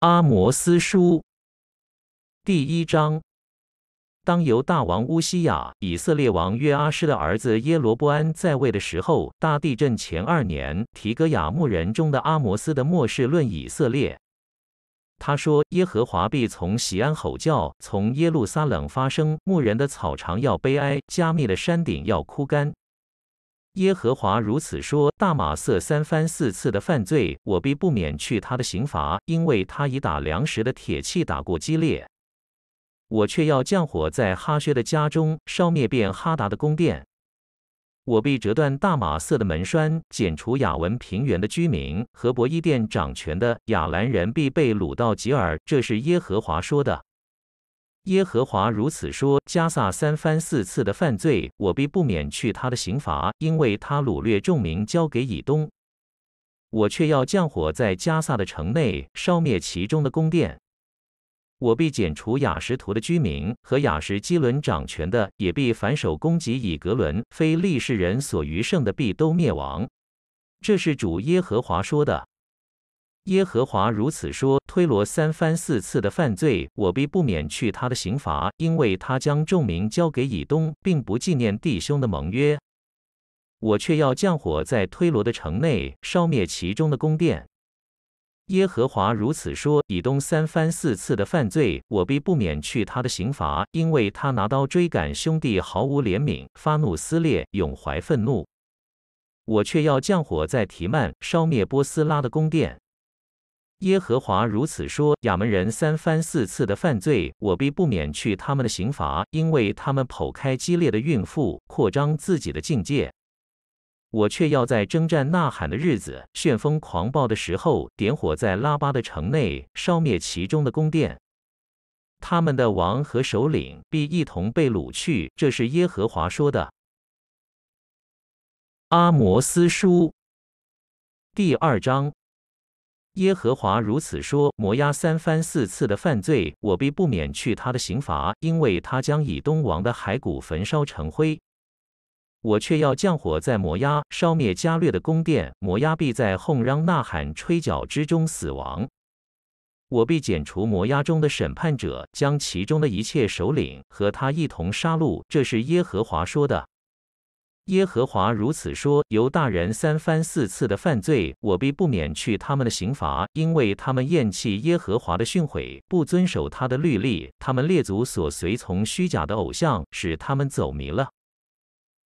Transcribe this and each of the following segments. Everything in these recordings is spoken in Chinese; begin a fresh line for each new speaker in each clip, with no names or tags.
阿摩斯书第一章：当犹大王乌西亚、以色列王约阿施的儿子耶罗波安在位的时候，大地震前二年，提格亚牧人中的阿摩斯的末世论以色列。他说：“耶和华必从西安吼叫，从耶路撒冷发声，牧人的草场要悲哀，加密的山顶要枯干。”耶和华如此说：大马色三番四次的犯罪，我必不免去他的刑罚，因为他已打粮食的铁器打过激烈。我却要降火在哈薛的家中，烧灭遍哈达的宫殿。我必折断大马色的门栓，剪除雅文平原的居民和伯伊殿掌权的亚兰人，必被掳到吉尔。这是耶和华说的。耶和华如此说：加萨三番四次的犯罪，我必不免去他的刑罚，因为他掳掠众民，交给以东。我却要降火在加萨的城内，烧灭其中的宫殿。我必剪除雅什图的居民和雅什基伦掌权的，也必反手攻击以格伦。非利士人所余剩的，必都灭亡。这是主耶和华说的。耶和华如此说：推罗三番四次的犯罪，我必不免去他的刑罚，因为他将众民交给以东，并不纪念弟兄的盟约。我却要降火在推罗的城内，烧灭其中的宫殿。耶和华如此说：以东三番四次的犯罪，我必不免去他的刑罚，因为他拿刀追赶兄弟，毫无怜悯，发怒撕裂，永怀愤怒。我却要降火在提曼，烧灭波斯拉的宫殿。耶和华如此说：亚门人三番四次的犯罪，我必不免去他们的刑罚，因为他们剖开激烈的孕妇，扩张自己的境界。我却要在征战呐喊的日子，旋风狂暴的时候，点火在拉巴的城内，烧灭其中的宫殿。他们的王和首领必一同被掳去。这是耶和华说的。阿摩斯书第二章。耶和华如此说：摩押三番四次的犯罪，我必不免去他的刑罚，因为他将以东王的骸骨焚烧成灰。我却要降火在摩押，烧灭加略的宫殿。摩押必在哄嚷呐喊、吹角之中死亡。我必剪除摩押中的审判者，将其中的一切首领和他一同杀戮。这是耶和华说的。耶和华如此说：犹大人三番四次的犯罪，我必不免去他们的刑罚，因为他们厌弃耶和华的训诲，不遵守他的律例。他们列祖所随从虚假的偶像，使他们走迷了。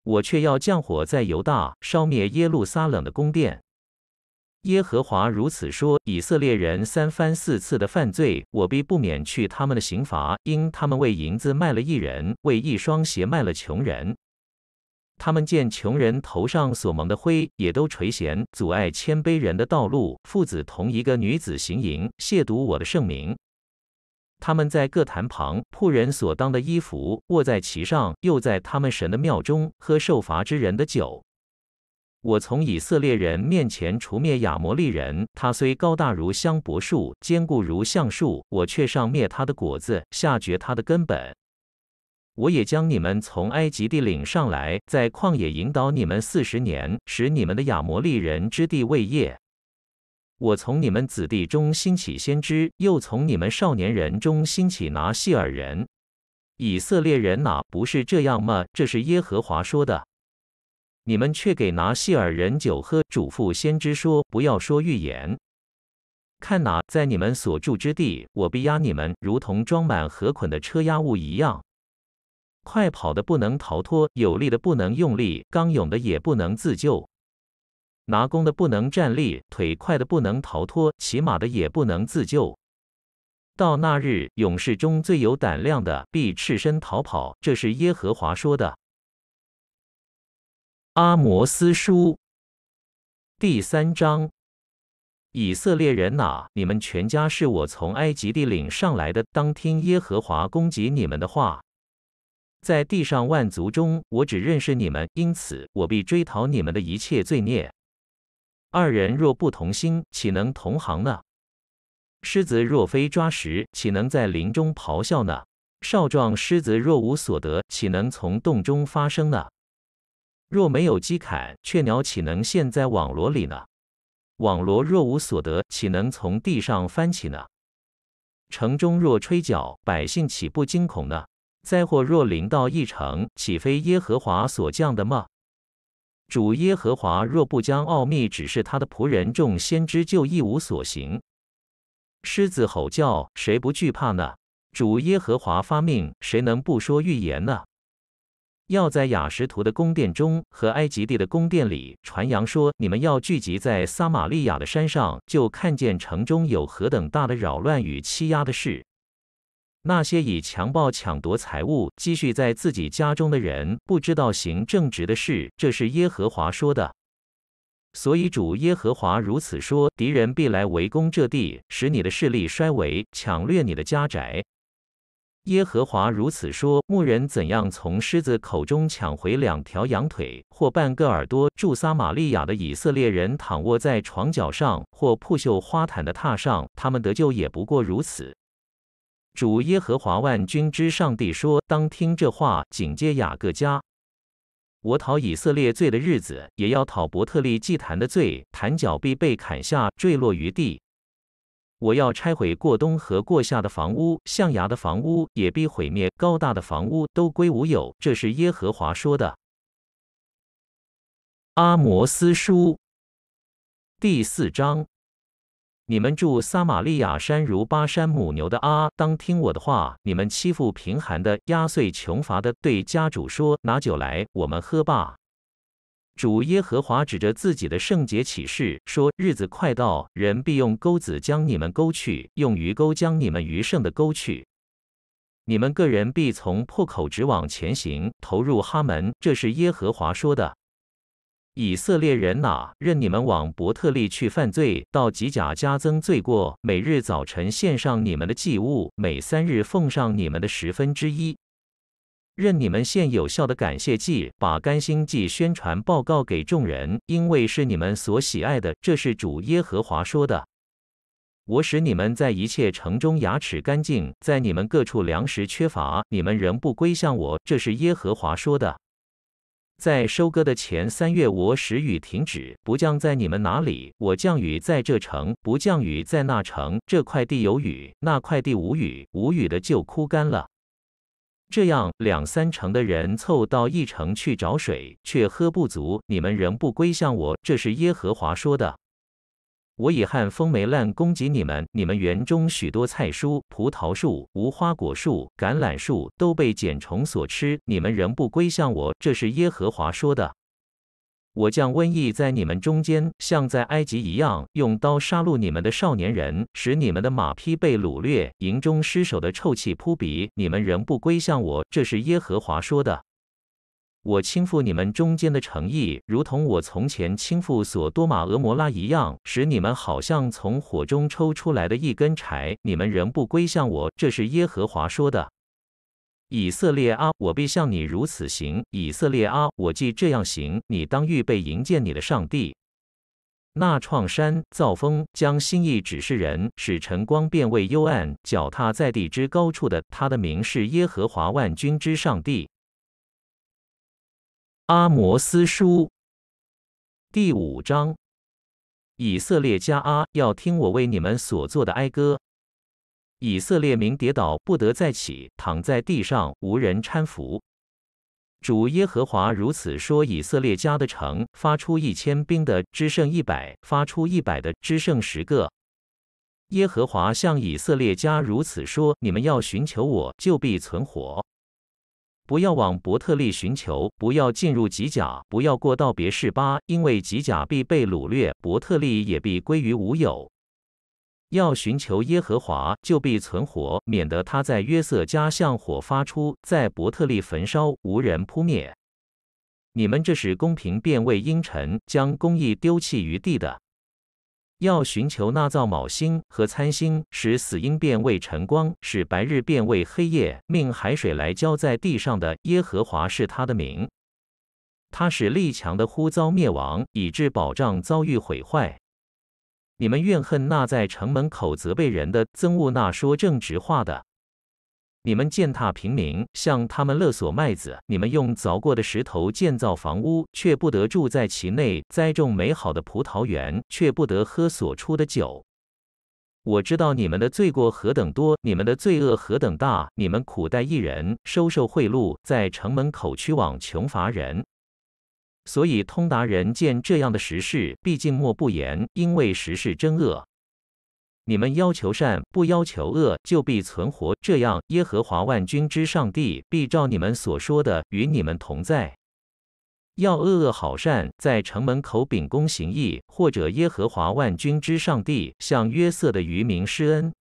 我却要降火在犹大，烧灭耶路撒冷的宫殿。耶和华如此说：以色列人三番四次的犯罪，我必不免去他们的刑罚，因他们为银子卖了一人，为一双鞋卖了穷人。他们见穷人头上所蒙的灰，也都垂涎，阻碍谦卑人的道路。父子同一个女子行淫，亵渎我的圣名。他们在各坛旁仆人所当的衣服，卧在其上，又在他们神的庙中喝受罚之人的酒。我从以色列人面前除灭亚摩利人，他虽高大如香柏树，坚固如橡树，我却上灭他的果子，下绝他的根本。我也将你们从埃及地领上来，在旷野引导你们四十年，使你们的亚摩利人之地为业。我从你们子弟中兴起先知，又从你们少年人中兴起拿细尔人。以色列人哪不是这样吗？这是耶和华说的。你们却给拿细尔人酒喝，嘱咐先知说：不要说预言。看哪，在你们所住之地，我必压你们，如同装满河捆的车压物一样。快跑的不能逃脱，有力的不能用力，刚勇的也不能自救。拿弓的不能站立，腿快的不能逃脱，骑马的也不能自救。到那日，勇士中最有胆量的必赤身逃跑。这是耶和华说的。阿摩斯书第三章：以色列人哪，你们全家是我从埃及地领上来的，当听耶和华攻击你们的话。在地上万族中，我只认识你们，因此我必追讨你们的一切罪孽。二人若不同心，岂能同行呢？狮子若非抓食，岂能在林中咆哮呢？少壮狮子若无所得，岂能从洞中发声呢？若没有鸡砍，雀鸟岂能陷在网罗里呢？网罗若无所得，岂能从地上翻起呢？城中若吹角，百姓岂不惊恐呢？灾祸若临到一城，岂非耶和华所降的吗？主耶和华若不将奥秘指示他的仆人众先知，就一无所行。狮子吼叫，谁不惧怕呢？主耶和华发命，谁能不说预言呢？要在雅什图的宫殿中和埃及地的宫殿里传扬说，你们要聚集在撒玛利亚的山上，就看见城中有何等大的扰乱与欺压的事。那些以强暴抢夺财物积蓄在自己家中的人，不知道行正直的事，这是耶和华说的。所以主耶和华如此说：敌人必来围攻这地，使你的势力衰微，抢掠你的家宅。耶和华如此说：牧人怎样从狮子口中抢回两条羊腿或半个耳朵？住撒玛利亚的以色列人躺卧在床脚上或铺绣花毯的榻上，他们得救也不过如此。主耶和华万军之上帝说：当听这话，紧接雅各家。我讨以色列罪的日子，也要讨伯特利祭坛的罪，坛脚必被砍下，坠落于地。我要拆毁过冬和过夏的房屋，象牙的房屋也必毁灭，高大的房屋都归无有。这是耶和华说的。阿摩斯书第四章：你们住撒玛利亚山如巴山母牛的阿，当听我的话。你们欺负贫寒的，压碎穷乏的，对家主说：“拿酒来，我们喝吧。”主耶和华指着自己的圣洁启示说：“日子快到，人必用钩子将你们钩去，用鱼钩将你们余剩的钩去。你们个人必从破口直往前行，投入哈门。”这是耶和华说的。以色列人哪，任你们往伯特利去犯罪，到吉甲加增罪过。每日早晨献上你们的祭物，每三日奉上你们的十分之一。任你们献有效的感谢祭，把甘心祭宣传报告给众人，因为是你们所喜爱的。这是主耶和华说的。我使你们在一切城中牙齿干净，在你们各处粮食缺乏，你们仍不归向我。这是耶和华说的。在收割的前三月，我使雨停止，不降在你们哪里；我降雨在这城，不降雨在那城。这块地有雨，那块地无雨，无雨的就枯干了。这样，两三成的人凑到一城去找水，却喝不足。你们仍不归向我，这是耶和华说的。我以旱风霉烂攻击你们，你们园中许多菜蔬、葡萄树、无花果树、橄榄树都被茧虫所吃。你们仍不归向我，这是耶和华说的。我将瘟疫在你们中间，像在埃及一样，用刀杀戮你们的少年人，使你们的马匹被掳掠，营中尸首的臭气扑鼻。你们仍不归向我，这是耶和华说的。我倾覆你们中间的诚意，如同我从前倾覆所多玛俄摩拉一样，使你们好像从火中抽出来的一根柴。你们仍不归向我，这是耶和华说的。以色列啊，我必向你如此行。以色列啊，我既这样行，你当预备迎接你的上帝。那创山造风，将心意指示人，使晨光变为幽暗，脚踏在地之高处的，他的名是耶和华万军之上帝。阿摩斯书第五章：以色列家啊，要听我为你们所做的哀歌。以色列民跌倒，不得再起，躺在地上，无人搀扶。主耶和华如此说：以色列家的城发出一千兵的，只剩一百；发出一百的，只剩十个。耶和华向以色列家如此说：你们要寻求我，就必存活。不要往伯特利寻求，不要进入吉甲，不要过道别是巴，因为吉甲必被掳掠，伯特利也必归于无有。要寻求耶和华，就必存活，免得他在约瑟家向火发出，在伯特利焚烧，无人扑灭。你们这是公平变为阴沉，将公义丢弃于地的。要寻求那造卯星和参星，使死因变为晨光，使白日变为黑夜，命海水来浇在地上的耶和华是他的名。他使力强的呼遭灭亡，以致保障遭遇毁坏。你们怨恨那在城门口责备人的，憎恶那说正直话的。你们践踏平民，向他们勒索麦子。你们用凿过的石头建造房屋，却不得住在其内；栽种美好的葡萄园，却不得喝所出的酒。我知道你们的罪过何等多，你们的罪恶何等大。你们苦待一人，收受贿赂，在城门口驱往穷乏人。所以通达人见这样的实事，必静默不言，因为实事真恶。你们要求善，不要求恶，就必存活。这样，耶和华万军之上帝必照你们所说的与你们同在。要恶恶好善，在城门口秉公行义，或者耶和华万军之上帝向约瑟的渔民施恩。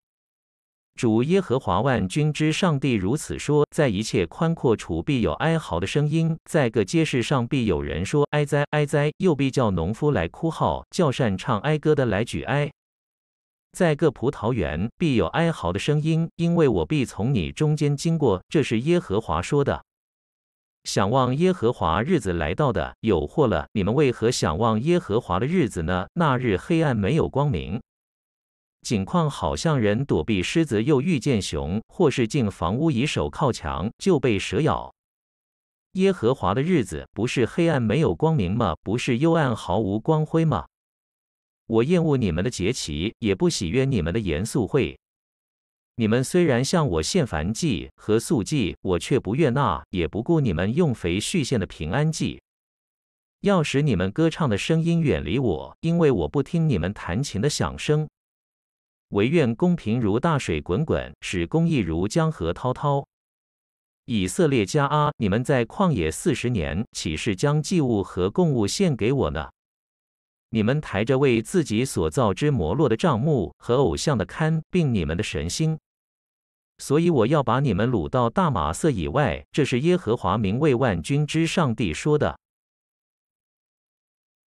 主耶和华万军之上帝如此说：在一切宽阔处必有哀嚎的声音，在各街市上必有人说哀哉哀哉，又必叫农夫来哭号，叫善唱哀歌的来举哀。在各葡萄园必有哀嚎的声音，因为我必从你中间经过。这是耶和华说的。想望耶和华日子来到的有祸了！你们为何想望耶和华的日子呢？那日黑暗没有光明，景况好像人躲避狮子又遇见熊，或是进房屋以手靠墙就被蛇咬。耶和华的日子不是黑暗没有光明吗？不是幽暗毫无光辉吗？我厌恶你们的节期，也不喜悦你们的严肃会。你们虽然向我献燔祭和素祭，我却不悦纳，也不顾你们用肥续献的平安祭。要使你们歌唱的声音远离我，因为我不听你们弹琴的响声。唯愿公平如大水滚滚，使公义如江河滔滔。以色列家啊，你们在旷野四十年，岂是将祭物和供物献给我呢？你们抬着为自己所造之摩洛的帐幕和偶像的龛，并你们的神星，所以我要把你们掳到大马色以外。这是耶和华名为万军之上帝说的。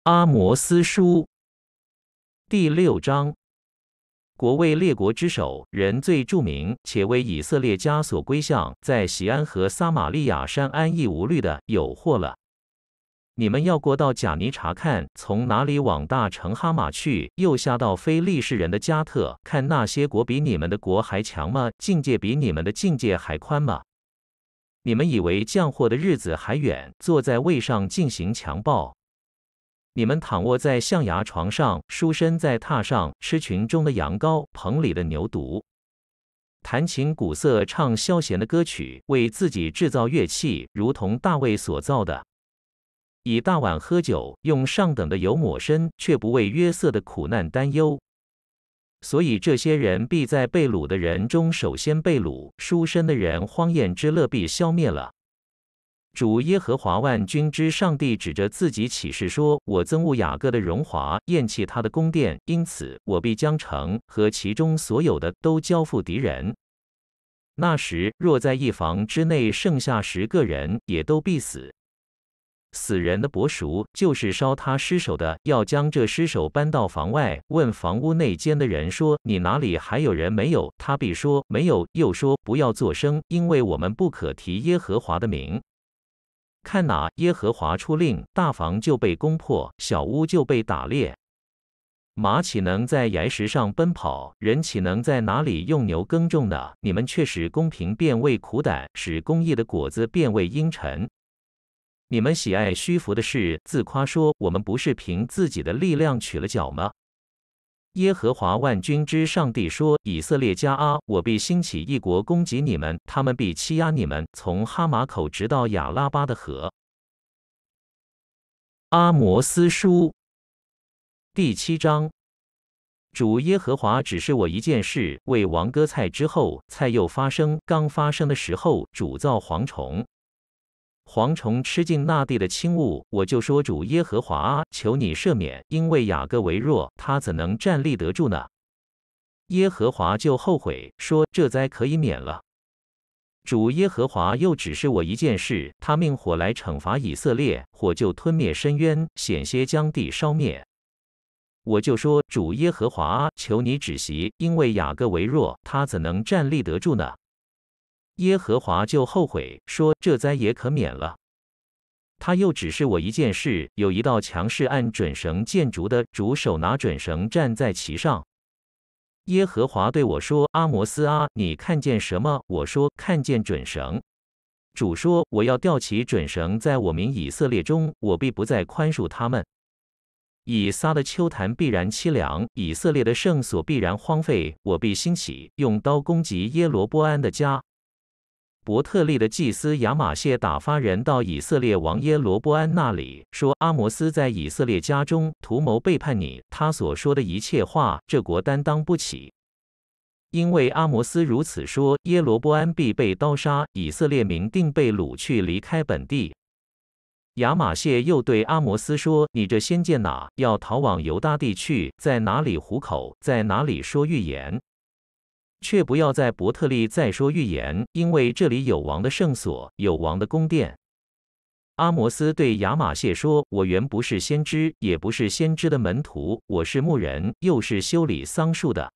阿摩斯书第六章：国为列国之首，人最著名，且为以色列家所归向，在西安和撒玛利亚山安逸无虑的有祸了。你们要过到贾尼查看，从哪里往大城哈马去？又下到非利士人的加特，看那些国比你们的国还强吗？境界比你们的境界还宽吗？你们以为降祸的日子还远？坐在位上进行强暴。你们躺卧在象牙床上，舒身在榻上，吃群中的羊羔，棚里的牛犊，弹琴鼓瑟，唱消闲的歌曲，为自己制造乐器，如同大卫所造的。以大碗喝酒，用上等的油抹身，却不为约瑟的苦难担忧。所以这些人必在被掳的人中首先被掳，书生的人荒宴之乐必消灭了。主耶和华万军之上帝指着自己起誓说：“我憎恶雅各的荣华，厌弃他的宫殿，因此我必将城和其中所有的都交付敌人。那时，若在一房之内剩下十个人，也都必死。”死人的伯叔就是烧他尸首的，要将这尸首搬到房外，问房屋内间的人说：“你哪里还有人没有？”他必说：“没有。”又说：“不要作声，因为我们不可提耶和华的名。”看哪，耶和华出令，大房就被攻破，小屋就被打裂。马岂能在岩石上奔跑？人岂能在哪里用牛耕种呢？你们却使公平变为苦胆，使公义的果子变为阴沉。你们喜爱虚浮的事，自夸说：“我们不是凭自己的力量取了脚吗？”耶和华万军之上帝说：“以色列家啊，我必兴起一国攻击你们，他们必欺压你们，从哈马口直到亚拉巴的河。”阿摩斯书第七章：主耶和华指示我一件事，为王割菜之后，菜又发生。刚发生的时候，主造蝗虫。蝗虫吃尽那地的轻物，我就说主耶和华，求你赦免，因为雅各为弱，他怎能站立得住呢？耶和华就后悔说，这灾可以免了。主耶和华又指示我一件事，他命火来惩罚以色列，火就吞灭深渊，险些将地烧灭。我就说主耶和华，求你止息，因为雅各为弱，他怎能站立得住呢？耶和华就后悔说：“这灾也可免了。”他又指示我一件事：有一道强势按准绳建筑的主手拿准绳站在其上。耶和华对我说：“阿摩斯啊，你看见什么？”我说：“看见准绳。”主说：“我要吊起准绳，在我民以色列中，我必不再宽恕他们。”以撒的秋坛必然凄凉，以色列的圣所必然荒废。我必兴起，用刀攻击耶罗波安的家。伯特利的祭司亚玛谢打发人到以色列王耶罗波安那里，说：阿摩斯在以色列家中图谋背叛你，他所说的一切话，这国担当不起。因为阿摩斯如此说，耶罗波安必被刀杀，以色列民定被掳去，离开本地。亚玛谢又对阿摩斯说：“你这先见哪？要逃往犹大地去，在哪里糊口，在哪里说预言，却不要在伯特利再说预言，因为这里有王的圣所，有王的宫殿。”阿摩斯对亚玛谢说：“我原不是先知，也不是先知的门徒，我是牧人，又是修理桑树的。”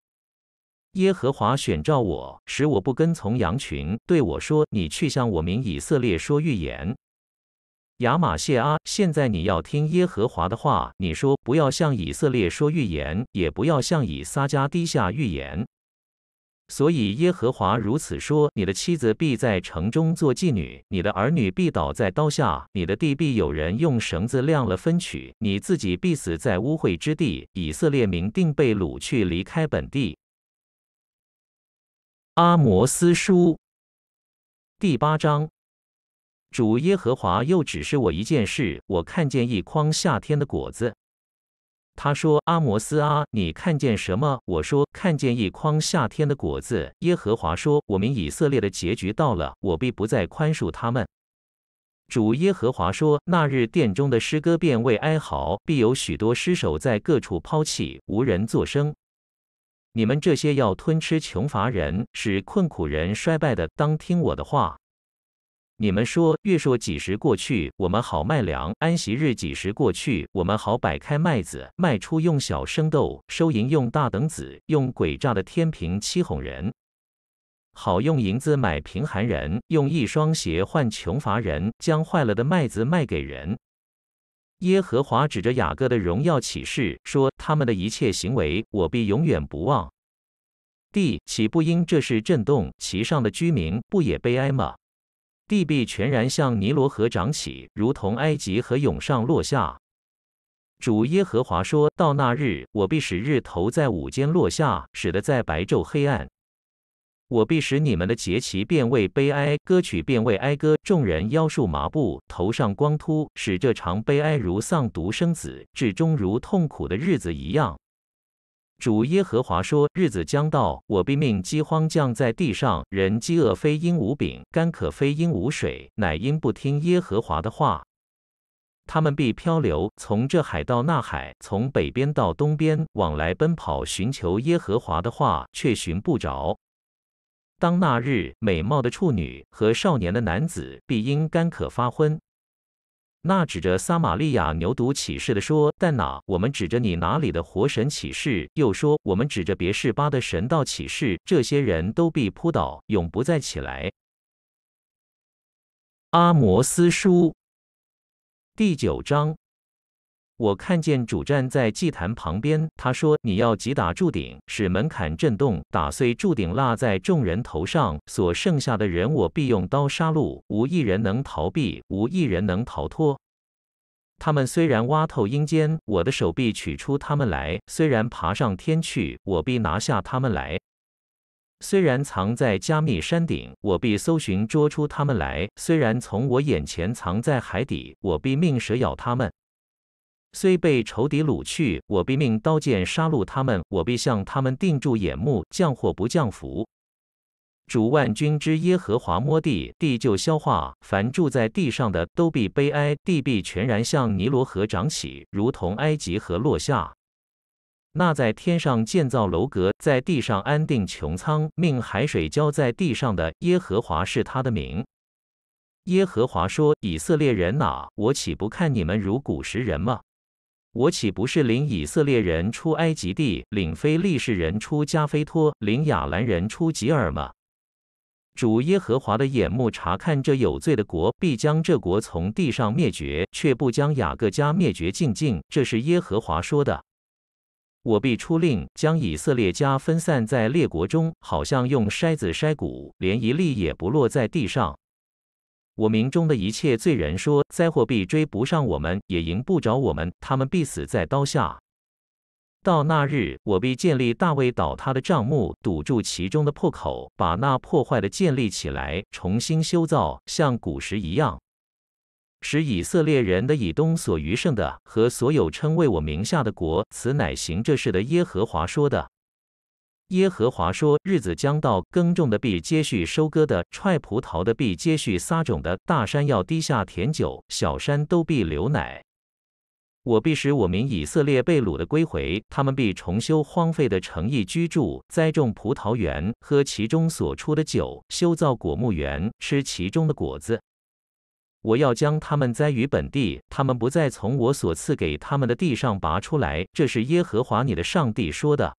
耶和华选召我，使我不跟从羊群，对我说：“你去向我民以色列说预言。”亚玛谢啊，现在你要听耶和华的话。你说：“不要向以色列说预言，也不要向以撒加低下预言。”所以耶和华如此说：“你的妻子必在城中做妓女，你的儿女必倒在刀下，你的地必有人用绳子量了分取，你自己必死在污秽之地。以色列民定被掳去，离开本地。”阿摩斯书第八章，主耶和华又指示我一件事，我看见一筐夏天的果子。他说：“阿摩斯啊，你看见什么？”我说：“看见一筐夏天的果子。”耶和华说：“我们以色列的结局到了，我必不再宽恕他们。”主耶和华说：“那日殿中的诗歌变为哀嚎，必有许多尸首在各处抛弃，无人作声。”你们这些要吞吃穷乏人、使困苦人衰败的，当听我的话。你们说，月朔几时过去，我们好卖粮；安息日几时过去，我们好摆开麦子，卖出用小生豆，收银用大等子，用诡诈的天平欺哄人，好用银子买贫寒人，用一双鞋换穷乏人，将坏了的麦子卖给人。耶和华指着雅各的荣耀启示说：“他们的一切行为，我必永远不忘。地岂不因这事震动？其上的居民不也悲哀吗？地必全然向尼罗河涨起，如同埃及河涌上落下。”主耶和华说：“到那日，我必使日头在午间落下，使得在白昼黑暗。”我必使你们的节期变为悲哀，歌曲变为哀歌，众人腰束麻布，头上光秃，使这场悲哀如丧独生子，至终如痛苦的日子一样。主耶和华说：日子将到，我必命饥荒降在地上，人饥饿非因无饼，干渴非因无水，乃因不听耶和华的话。他们必漂流，从这海到那海，从北边到东边，往来奔跑，寻求耶和华的话，却寻不着。当那日，美貌的处女和少年的男子必因干渴发昏。那指着撒玛利亚牛犊启示的说：“但哪？我们指着你哪里的活神启示？又说我们指着别是巴的神道启示。这些人都必扑倒，永不再起来。”阿摩斯书第九章。我看见主站在祭坛旁边，他说：“你要击打柱顶，使门槛震动，打碎柱顶，落在众人头上。所剩下的人，我必用刀杀戮，无一人能逃避，无一人能逃脱。他们虽然挖透阴间，我的手臂取出他们来；虽然爬上天去，我必拿下他们来；虽然藏在加密山顶，我必搜寻捉出他们来；虽然从我眼前藏在海底，我必命蛇咬他们。”虽被仇敌掳去，我必命刀剑杀戮他们；我必向他们定住眼目，降祸不降福。主万军之耶和华摸地，地就消化；凡住在地上的都必悲哀，地必全然向尼罗河涨起，如同埃及河落下。那在天上建造楼阁，在地上安定穹苍，命海水浇在地上的耶和华是他的名。耶和华说：“以色列人哪，我岂不看你们如古时人吗？”我岂不是领以色列人出埃及地，领非利士人出加菲托，领亚兰人出吉尔吗？主耶和华的眼目查看这有罪的国，必将这国从地上灭绝，却不将雅各家灭绝净尽。这是耶和华说的。我必出令，将以色列家分散在列国中，好像用筛子筛谷，连一粒也不落在地上。我民中的一切罪人说：灾祸必追不上我们，也迎不着我们，他们必死在刀下。到那日，我必建立大卫倒塌的帐幕，堵住其中的破口，把那破坏的建立起来，重新修造，像古时一样，使以色列人的以东所余剩的和所有称为我名下的国，此乃行这事的耶和华说的。耶和华说：日子将到，耕种的必接续收割的，踹葡萄的必接续撒种的，大山要低下甜酒，小山都必流奶。我必使我民以色列被掳的归回，他们必重修荒废的城邑居住，栽种葡萄园，喝其中所出的酒，修造果木园，吃其中的果子。我要将他们栽于本地，他们不再从我所赐给他们的地上拔出来。这是耶和华你的上帝说的。